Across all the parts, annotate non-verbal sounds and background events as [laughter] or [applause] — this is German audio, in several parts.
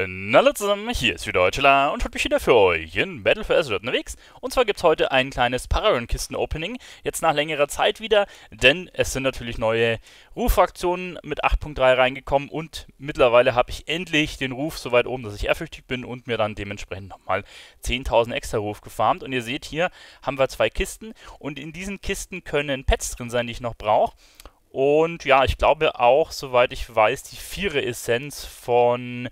Hallo zusammen, hier ist wieder Deutschler und heute bin ich wieder für euch in Battle for Azeroth unterwegs. Und zwar gibt es heute ein kleines Paragon-Kisten-Opening, jetzt nach längerer Zeit wieder, denn es sind natürlich neue Ruffraktionen mit 8.3 reingekommen und mittlerweile habe ich endlich den Ruf so weit oben, dass ich ehrfürchtig bin und mir dann dementsprechend nochmal 10.000 extra Ruf gefarmt. Und ihr seht hier haben wir zwei Kisten und in diesen Kisten können Pets drin sein, die ich noch brauche. Und ja, ich glaube auch, soweit ich weiß, die Vierer-Essenz von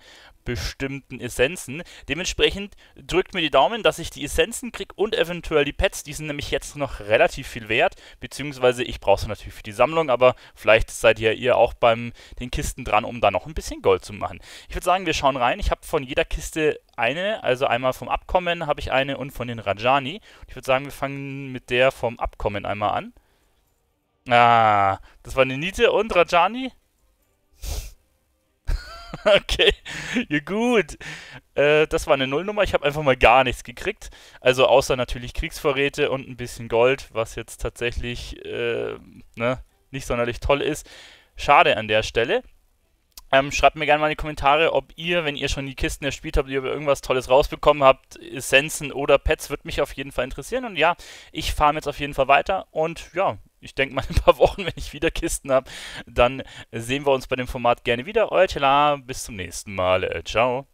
bestimmten Essenzen. Dementsprechend drückt mir die Daumen, dass ich die Essenzen kriege und eventuell die Pets. Die sind nämlich jetzt noch relativ viel wert, beziehungsweise ich brauche sie natürlich für die Sammlung, aber vielleicht seid ihr ihr auch beim den Kisten dran, um da noch ein bisschen Gold zu machen. Ich würde sagen, wir schauen rein. Ich habe von jeder Kiste eine, also einmal vom Abkommen habe ich eine und von den Rajani. Ich würde sagen, wir fangen mit der vom Abkommen einmal an. Ah, das war eine Niete und Rajani? Okay, ja gut. Äh, das war eine Nullnummer. Ich habe einfach mal gar nichts gekriegt. Also außer natürlich Kriegsvorräte und ein bisschen Gold, was jetzt tatsächlich äh, ne, nicht sonderlich toll ist. Schade an der Stelle. Ähm, schreibt mir gerne mal in die Kommentare, ob ihr, wenn ihr schon die Kisten erspielt habt, ihr irgendwas Tolles rausbekommen habt, Essenzen oder Pets, würde mich auf jeden Fall interessieren. Und ja, ich fahre jetzt auf jeden Fall weiter. Und ja, ich denke mal [laughs] in ein paar Wochen, wenn ich wieder Kisten habe, dann sehen wir uns bei dem Format gerne wieder. Euer Tela, bis zum nächsten Mal. Ciao.